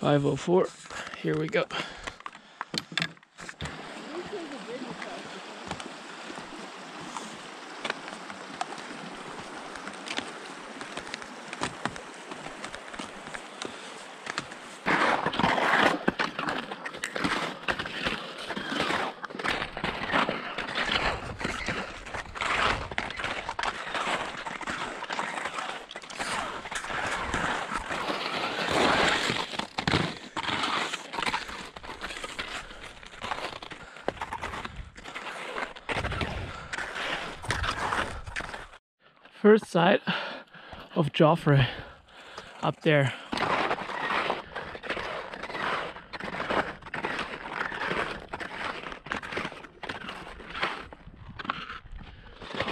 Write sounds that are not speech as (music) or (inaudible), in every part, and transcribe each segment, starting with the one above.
504. Here we go. First sight of Joffre up there.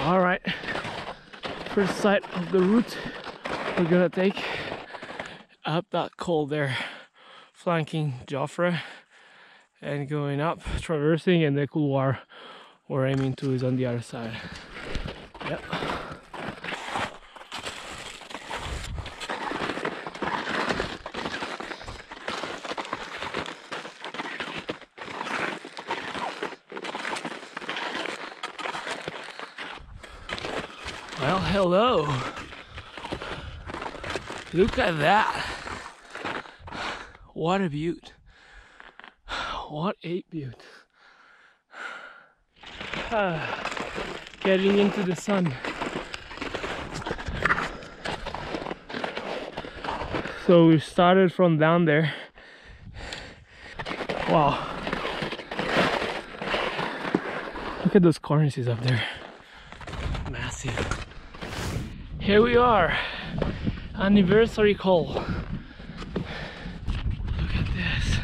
All right, first sight of the route we're gonna take up that col there, flanking Joffre and going up, traversing, and the couloir we're aiming to is on the other side. Yep. Well, hello. Look at that. What a beaut. What a beaut. (sighs) Getting into the sun. So we started from down there. Wow. Look at those cornices up there. Here we are. Anniversary col. Look at this.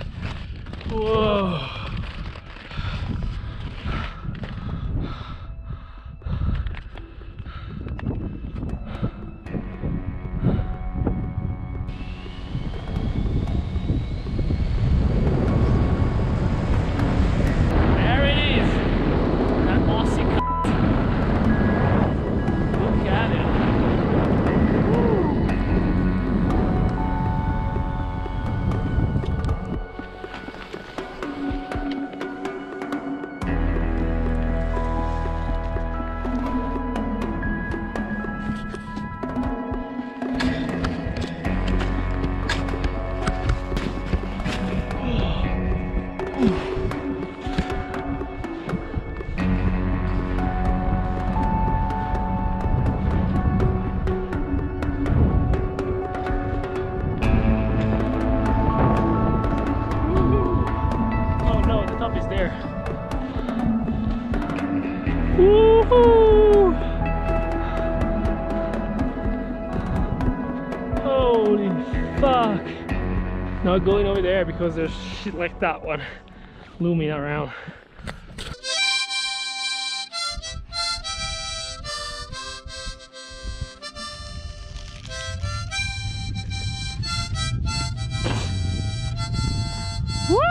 Whoa. Fuck! Not going over there because there's shit like that one looming around. Woo!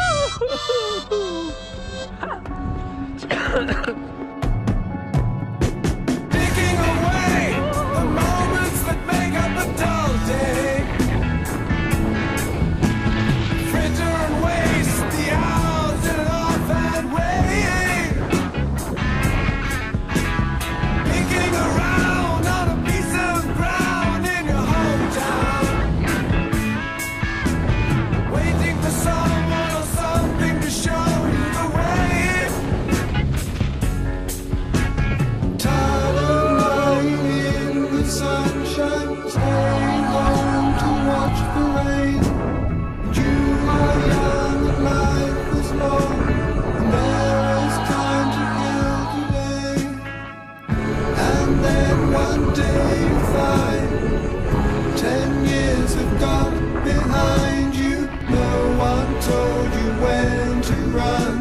Run.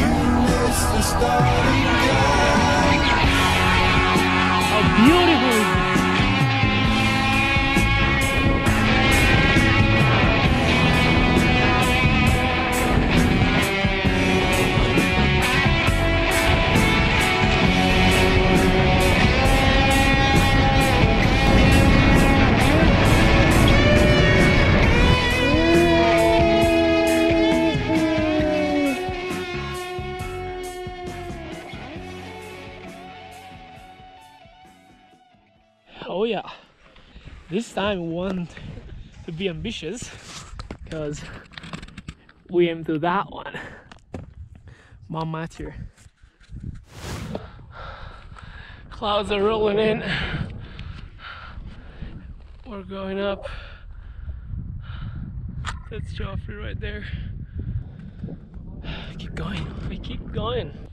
You missed the starting gun. How beautiful is yeah This time we want to be ambitious because we aim to that one. Mount Matier. Clouds are rolling in. We're going up. That's Joffre right there. Keep going. We keep going.